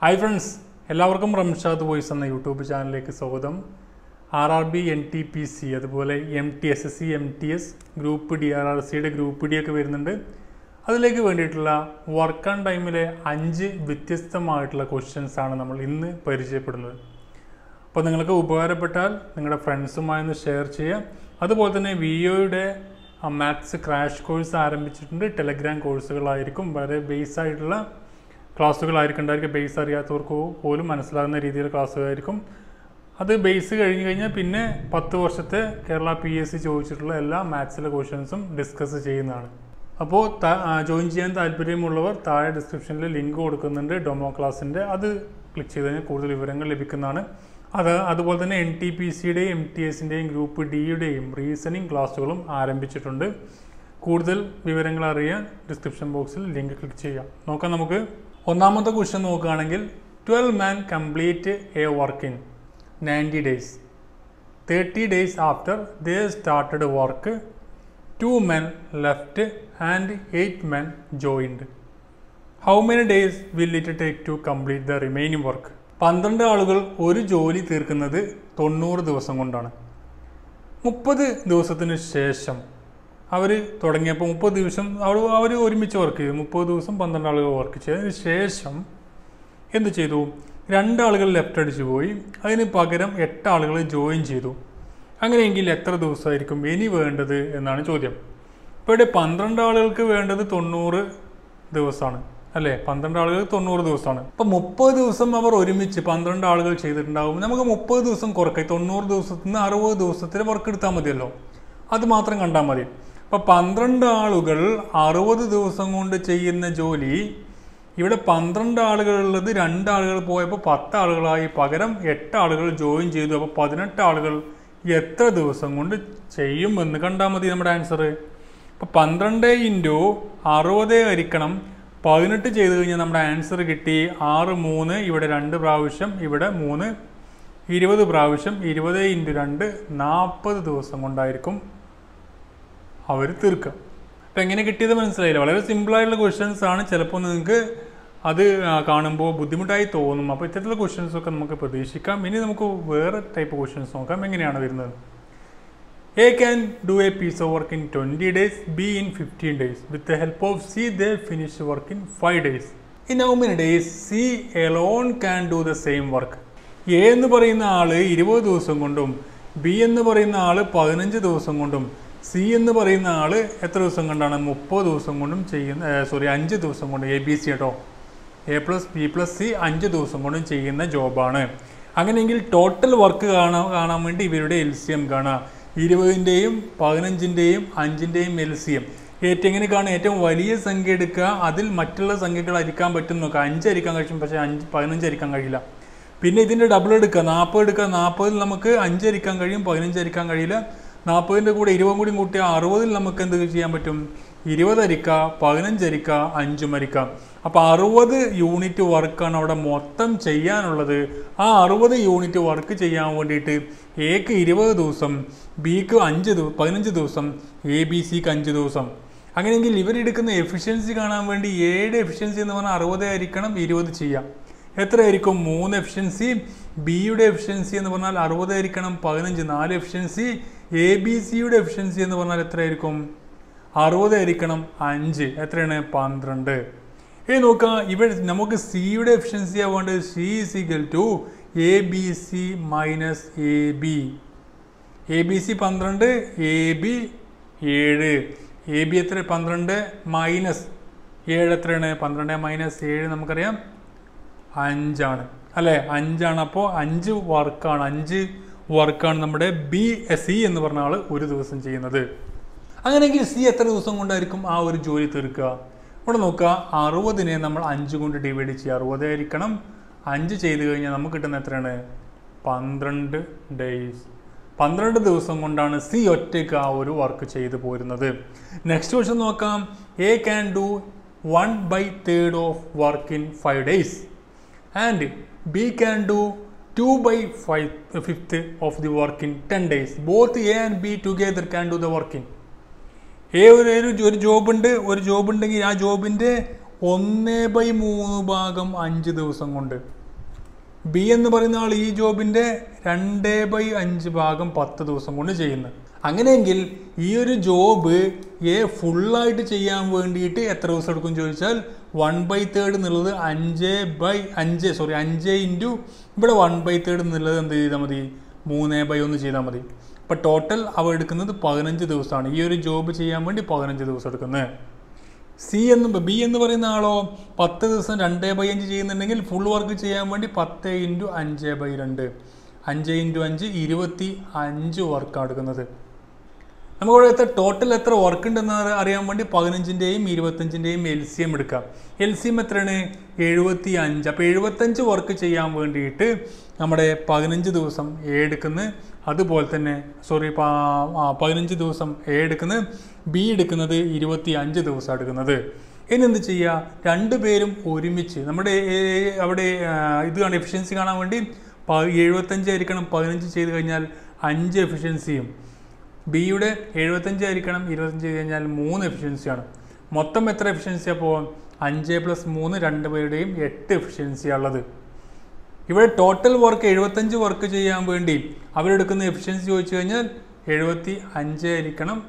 Hi friends എല്ലാവർക്കും Ramshad voice എന്ന YouTube ചാനലിലേക്ക് സ്വാഗതം. R R B N T P C അതുപോലെ M T S S C M T S group D R R സിയുടെ group D ഒക്കെ വരുന്നുണ്ട്. അതിലേക്ക് വേണ്ടിയിട്ടുള്ള വർക്ക് ആൺ ടൈമിലെ അഞ്ച് വ്യത്യസ്തമായിട്ടുള്ള ക്വസ്റ്റ്യൻസ് ആണ് നമ്മൾ ഇന്ന് പരിചയപ്പെടുന്നത്. അപ്പോൾ നിങ്ങൾക്ക് ഉപകാരപ്പെട്ടാൽ നിങ്ങളുടെ ഫ്രണ്ട്സുമായി ഒന്ന് ഷെയർ ചെയ്യുക അതുപോലെ തന്നെ വി ഒയുടെ മാത്സ് ക്രാഷ് കോഴ്സ് ആരംഭിച്ചിട്ടുണ്ട്. ടെലഗ്രാം കോഴ്സുകളായിരിക്കും വളരെ ബേസ് ആയിട്ടുള്ള ക്ലാസ്സുകളായിരിക്കും ഉണ്ടായിരിക്കും ബേസ് അറിയാത്തവർക്ക് പോലും മനസ്സിലാകുന്ന രീതിയിൽ ക്ലാസ്സുകളായിരിക്കും. അത് ബേസ് കഴിഞ്ഞ് കഴിഞ്ഞാൽ പിന്നെ പത്ത് വർഷത്തെ കേരള പി എസ് സി ചോദിച്ചിട്ടുള്ള എല്ലാ മാത്സിലെ ക്വസ്റ്റ്യൻസും ഡിസ്കസ് ചെയ്യുന്നതാണ്. അപ്പോൾ ജോയിൻ ചെയ്യാൻ താല്പര്യമുള്ളവർ താഴെ ഡിസ്ക്രിപ്ഷനിൽ ലിങ്ക് കൊടുക്കുന്നുണ്ട് ഡൊമോ ക്ലാസ്സിന്റെ അത് ക്ലിക്ക് ചെയ്ത് കഴിഞ്ഞാൽ കൂടുതൽ വിവരങ്ങൾ ലഭിക്കുന്നതാണ്. അത് അതുപോലെ തന്നെ എൻ ടി പി സിയുടെയും എം ടി എസിന്റെയും ഗ്രൂപ്പ് ഡിയുടെയും റീസണിങ് ക്ലാസ്സുകളും ആരംഭിച്ചിട്ടുണ്ട്. കൂടുതൽ വിവരങ്ങൾ അറിയാൻ ഡിസ്ക്രിപ്ഷൻ ബോക്സിൽ ലിങ്ക് ക്ലിക്ക് ചെയ്യാം. നോക്കാം നമുക്ക്. ഒന്നാമത്തെ ക്വസ്റ്റ്യൻ നോക്കുകയാണെങ്കിൽ twelve man complete a work in ninety days thirty days after they started work two men left and eight men joined how many days will it take to complete the remaining work പന്ത്രണ്ട് ആളുകൾ ഒരു ജോലി തീർക്കുന്നത് തൊണ്ണൂറ് ദിവസം കൊണ്ടാണ്. മുപ്പത് ദിവസത്തിന് ശേഷം അവർ തുടങ്ങിയപ്പോൾ മുപ്പത് ദിവസം അവർ അവർ ഒരുമിച്ച് വർക്ക് ചെയ്തു. മുപ്പത് ദിവസം പന്ത്രണ്ട് ആളുകൾ വർക്ക് ചെയ്തതിന് ശേഷം എന്ത് ചെയ്തു? രണ്ടാളുകൾ ലെഫ്റ്റ് അടിച്ചു പോയി. അതിന് പകരം എട്ട് ആളുകൾ ജോയിൻ ചെയ്തു. അങ്ങനെയെങ്കിൽ എത്ര ദിവസമായിരിക്കും ഇനി വേണ്ടത് എന്നാണ് ചോദ്യം. ഇപ്പോൾ ഇവിടെ പന്ത്രണ്ട് ആളുകൾക്ക് വേണ്ടത് തൊണ്ണൂറ് ദിവസമാണ്. അല്ലേ? പന്ത്രണ്ട് ആളുകൾ തൊണ്ണൂറ് ദിവസമാണ്. അപ്പോൾ മുപ്പത് ദിവസം അവർ ഒരുമിച്ച് പന്ത്രണ്ട് ആളുകൾ ചെയ്തിട്ടുണ്ടാകും നമുക്ക് മുപ്പത് ദിവസം കുറക്കായി തൊണ്ണൂറ് ദിവസത്തിൽ നിന്ന് അറുപത് ദിവസത്തിൽ വർക്ക് എടുത്താൽ മതിയല്ലോ. അത് മാത്രം കണ്ടാൽ മതി. അപ്പം പന്ത്രണ്ട് ആളുകൾ അറുപത് ദിവസം കൊണ്ട് ചെയ്യുന്ന ജോലി ഇവിടെ പന്ത്രണ്ട് ആളുകളുള്ളത് രണ്ടാളുകൾ പോയപ്പോൾ പത്ത് ആളുകളായി. പകരം എട്ട് ആളുകൾ ജോയിൻ ചെയ്തു. അപ്പോൾ പതിനെട്ട് ആളുകൾ എത്ര ദിവസം കൊണ്ട് ചെയ്യും എന്ന് കണ്ടാൽ മതി നമ്മുടെ ആൻസർ. അപ്പോൾ പന്ത്രണ്ട് ഇന്റു അറുപത് ഹരിക്കണം. പതിനെട്ട് ചെയ്ത് കഴിഞ്ഞാൽ നമ്മുടെ ആൻസർ കിട്ടി ആറ് മൂന്ന് ഇവിടെ രണ്ട് പ്രാവശ്യം ഇവിടെ മൂന്ന് ഇരുപത് പ്രാവശ്യം ഇരുപത് ഇന്റു രണ്ട് നാൽപ്പത് ദിവസം കൊണ്ടായിരിക്കും. അവർ തീർക്കുക അപ്പം എങ്ങനെ കിട്ടിയത് മനസ്സിലായില്ല. വളരെ സിമ്പിളായിട്ടുള്ള ക്വസ്റ്റ്യൻസ് ആണ്. ചിലപ്പോൾ നിങ്ങൾക്ക് അത് കാണുമ്പോൾ ബുദ്ധിമുട്ടായി തോന്നും. അപ്പോൾ ഇത്തരത്തിലുള്ള ക്വസ്റ്റ്യൻസ് ഒക്കെ നമുക്ക് പ്രതീക്ഷിക്കാം. ഇനി നമുക്ക് വേറെ ടൈപ്പ് ക്വസ്റ്റ്യൻസ് നോക്കാം. എങ്ങനെയാണ് വരുന്നത്? A can do a piece of work in twenty days B in fifteen days with the help of C the finish work in five days in how many days C alone can do the same work A എന്ന് പറയുന്ന ആൾ ഇരുപത് ദിവസം കൊണ്ടും B എന്ന് പറയുന്ന ആൾ പതിനഞ്ച് ദിവസം കൊണ്ടും സി എന്ന് പറയുന്ന ആൾ എത്ര ദിവസം കൊണ്ടാണ്? മുപ്പത് ദിവസം കൊണ്ടും ചെയ്യുന്ന സോറി അഞ്ച് ദിവസം കൊണ്ട് എ ബി സി കേട്ടോ A plus B plus C അഞ്ച് ദിവസം കൊണ്ടും ചെയ്യുന്ന ജോബാണ്. അങ്ങനെയെങ്കിൽ ടോട്ടൽ വർക്ക് കാണാൻ കാണാൻ വേണ്ടി ഇവരുടെ എൽ സി എം കാണാം. ഇരുപതിന്റെയും പതിനഞ്ചിന്റെയും അഞ്ചിന്റെയും എൽ സി എം ഏറ്റവും എങ്ങനെ കാണുക ഏറ്റവും വലിയ സംഖ്യ എടുക്കുക അതിൽ മറ്റുള്ള സംഖ്യകൾ അരിക്കാൻ പറ്റും നോക്കുക. അഞ്ച് അരിക്കാൻ കഴിയും പക്ഷേ അഞ്ച് പതിനഞ്ച് അരിക്കാൻ കഴിയില്ല. പിന്നെ ഇതിന്റെ ഡബിൾ എടുക്കുക നാൽപ്പത് എടുക്കുക നാൽപ്പതിൽ നമുക്ക് അഞ്ച് അരിക്കാൻ കഴിയും പതിനഞ്ച് അരിക്കാൻ കഴിയില്ല. നാൽപ്പതിന്റെ കൂടെ ഇരുപതും കൂടി കൂട്ടിയാൽ അറുപതിൽ നമുക്ക് എന്ത് ചെയ്യാൻ പറ്റും? ഇരുപത് അരിക്ക പതിനഞ്ച് അരിക്ക അഞ്ചും അരിക്ക. അപ്പോൾ അറുപത് യൂണിറ്റ് വർക്കാണ് അവിടെ മൊത്തം ചെയ്യാനുള്ളത്. ആ അറുപത് യൂണിറ്റ് വർക്ക് ചെയ്യാൻ വേണ്ടിയിട്ട് എക്ക് ഇരുപത് ദിവസം ബിക്ക് അഞ്ച് ദിവസം പതിനഞ്ച് ദിവസം എ ബി സിക്ക് അഞ്ച് ദിവസം. അങ്ങനെയെങ്കിൽ ഇവരെടുക്കുന്ന എഫിഷ്യൻസി കാണാൻ വേണ്ടി എയുടെ എഫിഷ്യൻസി എന്ന് പറഞ്ഞാൽ അറുപത് ആയിരിക്കണം ഇരുപത് ചെയ്യാം. എത്രയായിരിക്കും മൂന്ന് എഫിഷ്യൻസി ബിയുടെ എഫിഷ്യൻസി എന്ന് പറഞ്ഞാൽ അറുപത് ആയിരിക്കണം പതിനഞ്ച് നാല് എഫിഷ്യൻസി എ ബി സിയുടെ എഫിഷ്യൻസി എന്ന് പറഞ്ഞാൽ എത്രയായിരിക്കും? അറുപതായിരിക്കണം അഞ്ച്. എത്രയാണ്? പന്ത്രണ്ട്. ഇനി നോക്കുക ഇവിടെ നമുക്ക് സിയുടെ efficiency ആവേണ്ടത് C equal to A B C minus A B A B C പന്ത്രണ്ട് എ ബി ഏഴ്. എ ബി എത്ര? പന്ത്രണ്ട് മൈനസ് ഏഴ് എത്രയാണ്? പന്ത്രണ്ട് മൈനസ് ഏഴ് നമുക്കറിയാം അഞ്ചാണ്. അല്ലേ? അഞ്ചാണ്. അപ്പോൾ അഞ്ച് വർക്കാണ് അഞ്ച് വർക്കാണ് നമ്മുടെ ബി എസ് സി എന്ന് പറഞ്ഞ ആൾ ഒരു ദിവസം ചെയ്യുന്നത്. അങ്ങനെയെങ്കിൽ സി എത്ര ദിവസം കൊണ്ടായിരിക്കും ആ ഒരു ജോലി തീർക്കുക? ഇവിടെ നോക്കുക അറുപതിനെ നമ്മൾ അഞ്ച് കൊണ്ട് ഡിവൈഡ് ചെയ്യുക. അറുപതായിരിക്കണം അഞ്ച് ചെയ്ത് കഴിഞ്ഞാൽ നമുക്ക് കിട്ടുന്ന എത്രയാണ്? പന്ത്രണ്ട് ഡേയ്സ് പന്ത്രണ്ട് ദിവസം കൊണ്ടാണ് സി ഒറ്റയ്ക്ക് ആ ഒരു വർക്ക് ചെയ്തു പോരുന്നത്. നെക്സ്റ്റ് ക്വസ്റ്റൻ നോക്കാം. A can do one by third of work in five days and B can do two by five fifth of the work in ten days both A and B together can do the work in a ഒരു ഒരു ഒരു job ഉണ്ട് ഒരു job ഉണ്ടെങ്കിൽ ആ ജോബിന്റെ ഒന്ന് by മൂന്ന് ഭാഗം അഞ്ച് ദിവസം കൊണ്ട്. ബി എന്ന് പറയുന്ന ആൾ ഈ ജോബിന്റെ രണ്ട് ബൈ അഞ്ച് ഭാഗം പത്ത് ദിവസം കൊണ്ട് ചെയ്യുന്നത്. അങ്ങനെയെങ്കിൽ ഈ ഒരു ജോബ് എ ഫുള്ളായിട്ട് ചെയ്യാൻ വേണ്ടിയിട്ട് എത്ര ദിവസം എടുക്കും ചോദിച്ചാൽ വൺ ബൈ തേർഡ് എന്നുള്ളത് അഞ്ച് ബൈ അഞ്ച് സോറി അഞ്ച് ഇന്റു ഇവിടെ വൺ ബൈ തേർഡ് എന്നുള്ളത് എന്ത് ചെയ്താൽ മതി? മൂന്ന് ബൈ ഒന്ന് ചെയ്താൽ മതി. അപ്പോൾ ടോട്ടൽ അവ എടുക്കുന്നത് പതിനഞ്ച് ദിവസമാണ്. ഈ ഒരു ജോബ് ചെയ്യാൻ വേണ്ടി പതിനഞ്ച് ദിവസം എടുക്കുന്നത്. സി എന്ന് ബി എന്ന് പറയുന്ന ആളോ പത്ത് ദിവസം രണ്ട് ബൈ അഞ്ച് ചെയ്യുന്നുണ്ടെങ്കിൽ ഫുൾ വർക്ക് ചെയ്യാൻ വേണ്ടി പത്ത് ഇന്റു അഞ്ച് ബൈ രണ്ട്. അഞ്ച് ഇന്റു അഞ്ച് ഇരുപത്തി അഞ്ച് വർക്കാണ് എടുക്കുന്നത്. നമുക്കിവിടെ എത്ര ടോട്ടൽ എത്ര വർക്ക് ഉണ്ടെന്ന് അറിയാൻ വേണ്ടി പതിനഞ്ചിന്റെയും ഇരുപത്തഞ്ചിന്റെയും എൽ സി എം എടുക്കാം. എൽ സി എം എത്രയാണ്? എഴുപത്തി അഞ്ച്. അപ്പോൾ എഴുപത്തഞ്ച് വർക്ക് ചെയ്യാൻ വേണ്ടിയിട്ട് നമ്മുടെ പതിനഞ്ച് ദിവസം എ എടുക്കുന്നത് അതുപോലെ തന്നെ സോറി പതിനഞ്ച് ദിവസം എ എടുക്കുന്നത് ബി എടുക്കുന്നത് ഇരുപത്തി അഞ്ച് ദിവസം എടുക്കുന്നത്. ഇനി എന്ത് ചെയ്യുക? രണ്ടുപേരും ഒരുമിച്ച് നമ്മുടെ അവിടെ ആ, ഇത് കാണാൻ എഫിഷ്യൻസി കാണാൻ വേണ്ടി പ- എഴുപത്തഞ്ചായിരിക്കണം പതിനഞ്ച് ചെയ്ത് കഴിഞ്ഞാൽ അഞ്ച് എഫിഷ്യൻസിയും ബിയുടെ എഴുപത്തഞ്ച് ആയിരിക്കണം ഇരുപത്തഞ്ച് ചെയ്ത് കഴിഞ്ഞാൽ മൂന്ന് എഫിഷ്യൻസിയാണ് മൊത്തം എത്ര എഫിഷ്യൻസിയാണ് അപ്പോൾ അഞ്ച് പ്ലസ് മൂന്ന് രണ്ട് പേരുടെയും എട്ട് എഫിഷ്യൻസിയാണ് ഉള്ളത്. ഇവിടെ ടോട്ടൽ വർക്ക് എഴുപത്തഞ്ച് വർക്ക് ചെയ്യാൻ വേണ്ടി അവരെടുക്കുന്ന എഫിഷ്യൻസി ചോദിച്ചു കഴിഞ്ഞാൽ എഴുപത്തി അഞ്ച് ആയിരിക്കണം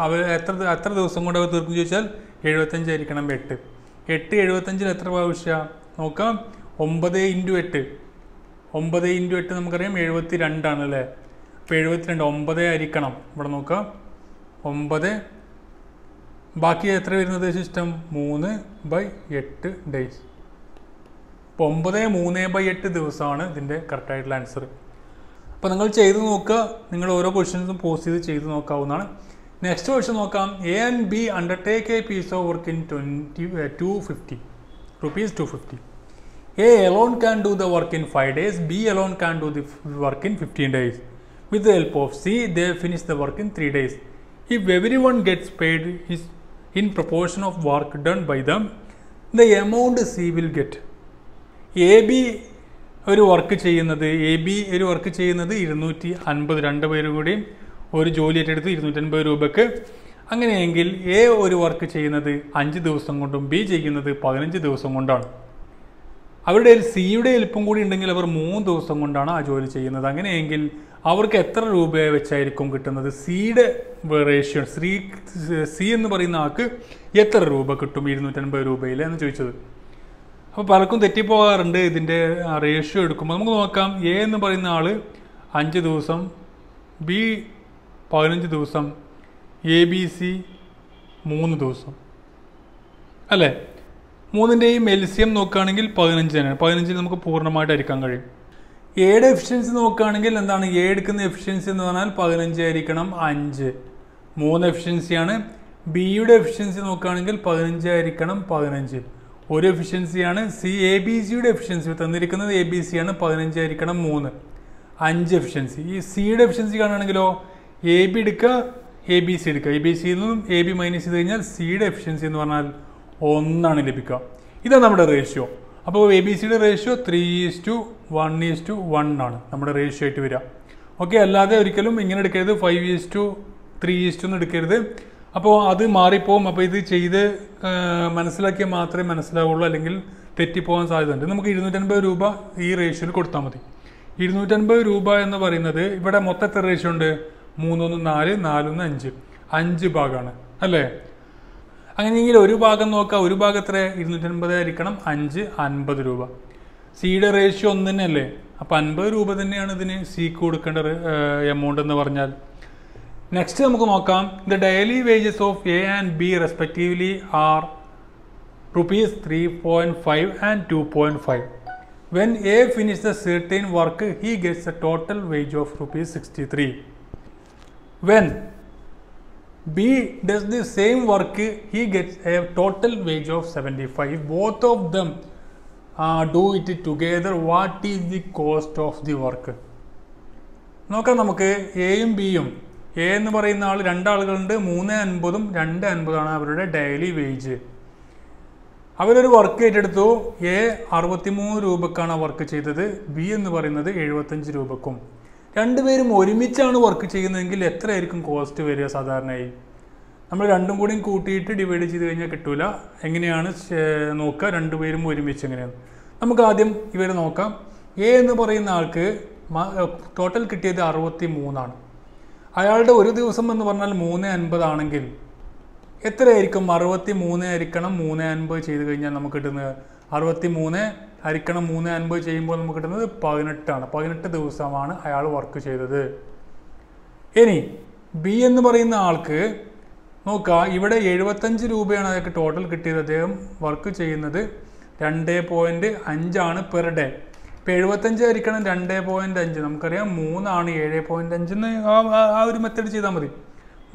അവർ എത്ര എത്ര ദിവസം കൊണ്ട് അവർ തീർക്കും ചോദിച്ചാൽ എഴുപത്തഞ്ച് ആയിരിക്കണം എട്ട്. എട്ട് എഴുപത്തഞ്ചിൽ എത്ര പ്രാവശ്യം? നോക്കാം. ഒമ്പത് ഇന്റു എട്ട്. ഒമ്പത് ഇന്റു എട്ട് നമുക്കറിയാം എഴുപത്തി രണ്ടാണ് അല്ലേ? അപ്പോൾ എഴുപത്തിരണ്ട് ഒമ്പത് ആയിരിക്കണം. ഇവിടെ നോക്കാം. ഒമ്പത്. ബാക്കി എത്ര വരുന്നത് സിസ്റ്റം? മൂന്ന് ബൈ എട്ട് ഡേയ്സ് അപ്പോൾ ഒമ്പത് മൂന്ന് ബൈ എട്ട് ദിവസമാണ് ഇതിന്റെ കറക്റ്റായിട്ടുള്ള ആൻസർ അപ്പോൾ നിങ്ങൾ ചെയ്ത് നോക്കുക നിങ്ങൾ ഓരോ ക്വസ്റ്റ്യൻസും പോസ്റ്റ് ചെയ്ത് ചെയ്ത് നോക്കാവുന്നതാണ് നെക്സ്റ്റ് ക്വസ്റ്റ്യൻ നോക്കാം A and B undertake a piece of work in twenty two fifty rupees two fifty A alone can do the work in 5 days b alone can do the f- work in 15 days with the help of c they finish the work in 3 days if everyone gets paid is in proportion of work done by them the amount c will get A B ഒരു work ചെയ്യുന്നത് A B ഒരു work ചെയ്യുന്നത് ഇരുന്നൂറ്റി അൻപത് രണ്ട് പേരും കൂടി ഒരു ജോലി ഏറ്റെടുത്ത് ഇരുന്നൂറ്റൻപത് രൂപക്ക്. അങ്ങനെയെങ്കിൽ എ ഒരു വർക്ക് ചെയ്യുന്നത് അഞ്ച് ദിവസം കൊണ്ടും ബി ചെയ്യുന്നത് പതിനഞ്ച് ദിവസം കൊണ്ടാണ്. അവരുടെ സിയുടെ എളുപ്പം കൂടി ഉണ്ടെങ്കിൽ അവർ മൂന്ന് ദിവസം കൊണ്ടാണ് ആ ജോലി ചെയ്യുന്നത്. അങ്ങനെയെങ്കിൽ അവർക്ക് എത്ര രൂപ വെച്ചായിരിക്കും കിട്ടുന്നത്? സിയുടെ റേഷ്യോ സി സി എന്ന് പറയുന്ന ആൾക്ക് എത്ര രൂപ കിട്ടും? ഇരുന്നൂറ്റൻപത് രൂപയിൽ എന്ന് ചോദിച്ചത്. അപ്പോൾ പലർക്കും തെറ്റിപ്പോകാറുണ്ട് ഇതിന്റെ റേഷ്യോ എടുക്കുമ്പോൾ നമുക്ക് നോക്കാം. എ എന്ന് പറയുന്ന ആൾ അഞ്ച് ദിവസം ബി പതിനഞ്ച് ദിവസം എ ബി സി മൂന്ന് ദിവസം. അല്ലേ? മൂന്നിന്റെയും എൽ സി നോക്കുകയാണെങ്കിൽ പതിനഞ്ച് തന്നെയാണ് പതിനഞ്ചിൽ നമുക്ക് പൂർണമായിട്ട് അരിക്കാൻ കഴിയും. എയുടെ എഫിഷ്യൻസി നോക്കുകയാണെങ്കിൽ എന്താണ്? എ എടുക്കുന്ന എഫിഷ്യൻസി എന്ന് പറഞ്ഞാൽ പതിനഞ്ച് ആയിരിക്കണം അഞ്ച്. മൂന്ന് എഫിഷ്യൻസിയാണ് ബിയുടെ എഫിഷ്യൻസി നോക്കുകയാണെങ്കിൽ പതിനഞ്ച് ആയിരിക്കണം പതിനഞ്ച്. ഒരു എഫിഷ്യൻസിയാണ് സി എ ബി സിയുടെ എഫിഷ്യൻസി തന്നിരിക്കുന്നത് എ ബി സി ആണ്. പതിനഞ്ച് ആയിരിക്കണം മൂന്ന്. അഞ്ച് എഫിഷ്യൻസി ഈ സിയുടെ എഫിഷ്യൻസി കാണുകയാണെങ്കിലോ എ ബി എടുക്കുക എ ബി സി എടുക്കുക. എ ബി സിയിൽ നിന്നും എ ബി മൈനസ് ചെയ്ത് കഴിഞ്ഞാൽ സിയുടെ എഫിഷ്യൻസി എന്ന് പറഞ്ഞാൽ ഒന്നാണ് ലഭിക്കുക. ഇതാണ് നമ്മുടെ റേഷ്യോ അപ്പോൾ എ ബി സിയുടെ ratio three is to one is to one ആണ് നമ്മുടെ റേഷ്യോ ആയിട്ട് വരിക. ഓക്കെ അല്ലാതെ ഒരിക്കലും ഇങ്ങനെ എടുക്കരുത്. Five is to three is to എന്ന് എടുക്കരുത്. അപ്പോൾ അത് മാറിപ്പോവും. അപ്പോൾ ഇത് ചെയ്ത് മനസ്സിലാക്കിയാൽ മാത്രമേ മനസ്സിലാവുള്ളൂ. അല്ലെങ്കിൽ തെറ്റിപ്പോകാൻ സാധ്യതയുണ്ട്. നമുക്ക് ഇരുന്നൂറ്റൻപത് രൂപ ഈ റേഷ്യോയിൽ കൊടുത്താൽ മതി. ഇരുന്നൂറ്റൻപത് രൂപ എന്ന് പറയുന്നത് ഇവിടെ മൊത്തത്തെ റേഷ്യോ ഉണ്ട്? മൂന്നൊന്ന് നാല് നാലൊന്ന് അഞ്ച്. അഞ്ച് ഭാഗമാണ്. അല്ലേ? അങ്ങനെയെങ്കിൽ ഒരു ഭാഗം നോക്കുക ഒരു ഭാഗം എത്ര? ഇരുന്നൂറ്റൻപത് ആയിരിക്കണം അഞ്ച് അൻപത് രൂപ. സിയുടെ റേഷ്യോ ഒന്ന് തന്നെയല്ലേ അപ്പം അൻപത് രൂപ തന്നെയാണ് ഇതിന് സിക്ക് കൊടുക്കേണ്ട എമൗണ്ട് എന്ന് പറഞ്ഞാൽ. നെക്സ്റ്റ് നമുക്ക് നോക്കാം the daily wages of A and B respectively are rupees three point five and two point five when A finish the certain work he gets a total wage of rupees sixty three when B does the same work, he gets a total wage of 75. If both of them uh, do it together, what is the cost of the work? നോക്കാം നമുക്ക് എയും ബിയും A എന്ന് പറയുന്ന ആൾ രണ്ടാളുകളുണ്ട്. മൂന്ന് അൻപതും രണ്ട് അൻപതാണ് അവരുടെ ഡെയിലി വേജ് അവരൊരു വർക്ക് ഏറ്റെടുത്തു. എ അറുപത്തിമൂന്ന് രൂപക്കാണ് വർക്ക് ചെയ്തത്. ബി എന്ന് പറയുന്നത് എഴുപത്തഞ്ച് രൂപക്കും. രണ്ടുപേരും ഒരുമിച്ചാണ് വർക്ക് ചെയ്യുന്നതെങ്കിൽ എത്രയായിരിക്കും കോസ്റ്റ് വരിക സാധാരണയായി? നമ്മൾ രണ്ടും കൂടിയും കൂട്ടിയിട്ട് ഡിവൈഡ് ചെയ്ത് കഴിഞ്ഞാൽ കിട്ടൂല. എങ്ങനെയാണ് നോക്കുക. രണ്ടുപേരും ഒരുമിച്ച് എങ്ങനെയാണ്? നമുക്ക് ആദ്യം ഇവരെ നോക്കാം. എ എന്ന് പറയുന്ന ആൾക്ക് ടോട്ടൽ കിട്ടിയത് അറുപത്തി മൂന്നാണ് അയാളുടെ ഒരു ദിവസം എന്ന് പറഞ്ഞാൽ മൂന്ന് അൻപതാണെങ്കിൽ എത്രയായിരിക്കും? അറുപത്തി മൂന്ന് ഹരിക്കണം മൂന്ന് അൻപത് ചെയ്ത് കഴിഞ്ഞാൽ നമുക്ക് കിട്ടുന്നത് അറുപത്തി മൂന്ന് ഹരിക്കണം മൂന്ന് അൻപത് ചെയ്യുമ്പോൾ നമുക്ക് കിട്ടുന്നത് പതിനെട്ടാണ്. പതിനെട്ട് ദിവസമാണ് അയാൾ വർക്ക് ചെയ്തത്. ഇനി ബി എന്ന് പറയുന്ന ആൾക്ക് നോക്കുക ഇവിടെ എഴുപത്തഞ്ച് രൂപയാണ് അയാൾക്ക് ടോട്ടൽ കിട്ടിയത്. അദ്ദേഹം വർക്ക് ചെയ്യുന്നത് രണ്ട് പോയിന്റ് അഞ്ചാണ് പെർ ഡേ ഇപ്പം എഴുപത്തഞ്ച് ആയിരിക്കണം രണ്ട് പോയിന്റ് അഞ്ച്. നമുക്കറിയാം മൂന്നാണ് ഏഴ് പോയിന്റ് അഞ്ചെന്ന് ആ ഒരു മെത്തേഡ് ചെയ്താൽ മതി.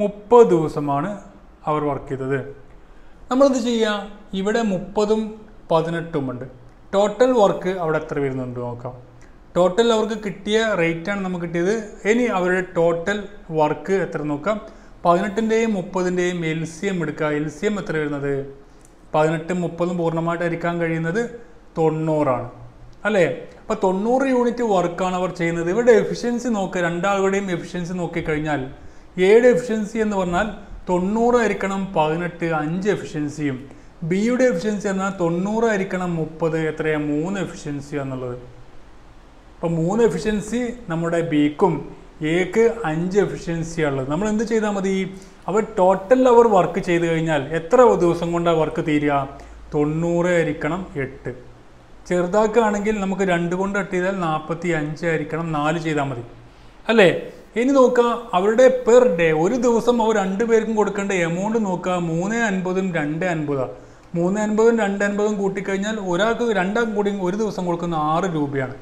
മുപ്പത് ദിവസമാണ് അവർ വർക്ക് ചെയ്തത്. നമ്മളത് ചെയ്യുക ഇവിടെ മുപ്പതും പതിനെട്ടും ഉണ്ട്. ടോട്ടൽ വർക്ക് അവിടെ എത്ര വരുന്നുണ്ട് നോക്കാം. ടോട്ടൽ അവർക്ക് കിട്ടിയ റേറ്റാണ് നമുക്ക് കിട്ടിയത്. ഇനി അവരുടെ ടോട്ടൽ വർക്ക് എത്ര നോക്കാം. പതിനെട്ടിന്റെയും മുപ്പതിന്റെയും എൽ സി എം എടുക്കുക. എൽ സി എം എത്ര വരുന്നത്? പതിനെട്ടും മുപ്പതും പൂർണമായിട്ട് അരിക്കാൻ കഴിയുന്നത് തൊണ്ണൂറാണ്. അല്ലേ? അപ്പോൾ തൊണ്ണൂറ് യൂണിറ്റ് വർക്കാണ് അവർ ചെയ്യുന്നത്. ഇവരുടെ എഫിഷ്യൻസി നോക്കുക രണ്ടാളുടെയും എഫിഷ്യൻസി നോക്കിക്കഴിഞ്ഞാൽ എയുടെ എഫിഷ്യൻസി എന്ന് പറഞ്ഞാൽ തൊണ്ണൂറ് ആയിരിക്കണം പതിനെട്ട് അഞ്ച് എഫിഷ്യൻസിയും ബിയുടെ എഫിഷ്യൻസി എന്നാൽ തൊണ്ണൂറ് ആയിരിക്കണം മുപ്പത് എത്രയാണ് മൂന്ന് എഫിഷ്യൻസി എന്നുള്ളത് അപ്പോൾ മൂന്ന് എഫിഷ്യൻസി നമ്മുടെ ബിക്കും എക്ക് അഞ്ച് എഫിഷ്യൻസി ഉള്ളത് നമ്മൾ എന്ത് ചെയ്താൽ മതി? അവർ ടോട്ടൽ അവർ വർക്ക് ചെയ്ത് കഴിഞ്ഞാൽ എത്ര ദിവസം കൊണ്ടാണ് വർക്ക് തീരുക? തൊണ്ണൂറ് ആയിരിക്കണം എട്ട്. ചെറുതാക്കുകയാണെങ്കിൽ നമുക്ക് രണ്ട് കൊണ്ട് കട്ട് ചെയ്താൽ നാൽപ്പത്തി അഞ്ച് ആയിരിക്കണം നാല് ചെയ്താൽ മതി. അല്ലേ? ഇനി നോക്കുക അവരുടെ പെർ ഡേ ഒരു ദിവസം അവർ രണ്ട് പേർക്കും കൊടുക്കേണ്ട എമൗണ്ട് നോക്കുക മൂന്ന് അൻപതും രണ്ട് അൻപതാണ് മൂന്ന് അൻപതും രണ്ട് അൻപതും കൂട്ടിക്കഴിഞ്ഞാൽ ഒരാൾക്ക് രണ്ടാൾക്കും കൂടി ഒരു ദിവസം കൊടുക്കുന്ന ആറ് രൂപയാണ്.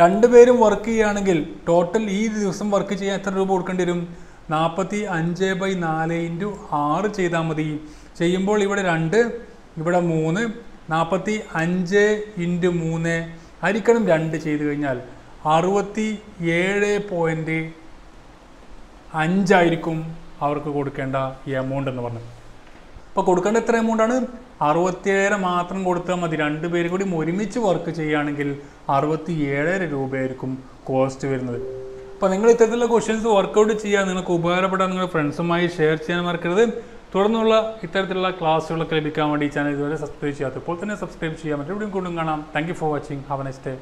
രണ്ടുപേരും വർക്ക് ചെയ്യുകയാണെങ്കിൽ ടോട്ടൽ ഈ ദിവസം വർക്ക് ചെയ്യാൻ എത്ര രൂപ കൊടുക്കേണ്ടി വരും? നാൽപ്പത്തി അഞ്ച് ബൈ നാല് ഇന്റു ആറ് ചെയ്താൽ മതി. ചെയ്യുമ്പോൾ ഇവിടെ രണ്ട് ഇവിടെ മൂന്ന് നാൽപ്പത്തി അഞ്ച് ഇന്റു മൂന്ന് ഹരിക്കണം രണ്ട് ചെയ്ത് കഴിഞ്ഞാൽ അറുപത്തി ഏഴ് പോയിന്റ് അഞ്ചായിരിക്കും അവർക്ക് കൊടുക്കേണ്ട ഈ എമൗണ്ട് എന്ന് പറഞ്ഞത്. അപ്പോൾ കൊടുക്കേണ്ട എത്ര എമൗണ്ട് ആണ്? അറുപത്തിയേഴര മാത്രം കൊടുത്താൽ മതി. രണ്ട് പേരും കൂടി ഒരുമിച്ച് വർക്ക് ചെയ്യുകയാണെങ്കിൽ അറുപത്തി ഏഴര രൂപയായിരിക്കും കോസ്റ്റ് വരുന്നത്. അപ്പോൾ നിങ്ങൾ ഇത്തരത്തിലുള്ള ക്വസ്റ്റ്യൻസ് വർക്കൗട്ട് ചെയ്യാൻ നിങ്ങൾക്ക് ഉപകാരപ്പെടാൻ നിങ്ങളുടെ ഫ്രണ്ട്സുമായി ഷെയർ ചെയ്യാൻ മറക്കരുത്. തുടർന്നുള്ള ഇത്തരത്തിലുള്ള ക്ലാസ്സുകളൊക്കെ ലഭിക്കാൻ വേണ്ടി ചാനൽ ഇതുവരെ സബ്സ്ക്രൈബ് ചെയ്യാത്ത ഇപ്പോൾ തന്നെ സബ്സ്ക്രൈബ് ചെയ്യാൻ പറ്റും എവിടെയും കൊണ്ടും കാണാം. Thank for watching have next day